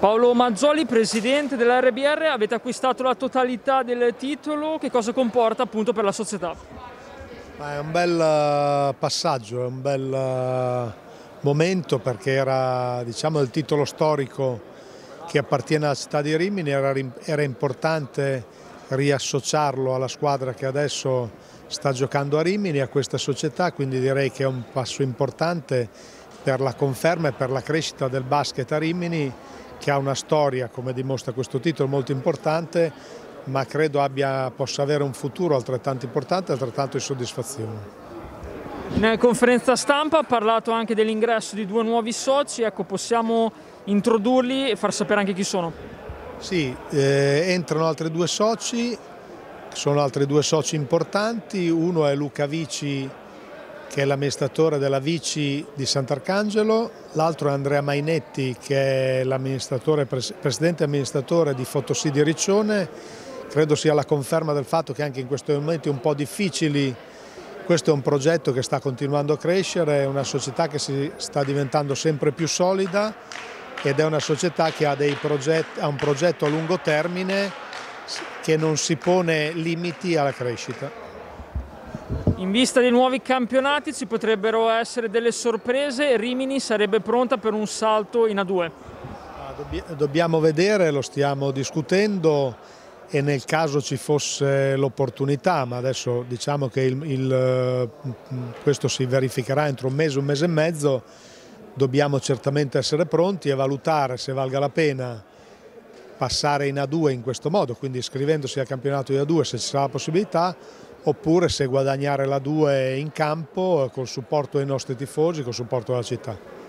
Paolo Mazzoli, presidente dell'RBR, avete acquistato la totalità del titolo, che cosa comporta appunto per la società? È un bel eh, passaggio, è un bel eh, momento perché era diciamo, il titolo storico che appartiene alla città di Rimini, era, era importante riassociarlo alla squadra che adesso sta giocando a Rimini, a questa società, quindi direi che è un passo importante per la conferma e per la crescita del basket a Rimini che ha una storia, come dimostra questo titolo, molto importante, ma credo abbia, possa avere un futuro altrettanto importante e altrettanto di soddisfazione. In conferenza stampa ha parlato anche dell'ingresso di due nuovi soci, ecco, possiamo introdurli e far sapere anche chi sono? Sì, eh, entrano altri due soci, sono altri due soci importanti, uno è Luca Vici che è l'amministratore della Vici di Sant'Arcangelo, l'altro è Andrea Mainetti che è l'amministratore, presidente amministratore di Fotosì di Riccione, credo sia la conferma del fatto che anche in questi momenti un po' difficili questo è un progetto che sta continuando a crescere, è una società che si sta diventando sempre più solida ed è una società che ha, progetti, ha un progetto a lungo termine che non si pone limiti alla crescita. In vista dei nuovi campionati ci potrebbero essere delle sorprese, Rimini sarebbe pronta per un salto in A2? Ah, dobbiamo vedere, lo stiamo discutendo e nel caso ci fosse l'opportunità, ma adesso diciamo che il, il, questo si verificherà entro un mese, un mese e mezzo, dobbiamo certamente essere pronti e valutare se valga la pena passare in A2 in questo modo, quindi iscrivendosi al campionato di A2 se ci sarà la possibilità, oppure se guadagnare la 2 in campo col supporto dei nostri tifosi, col supporto della città.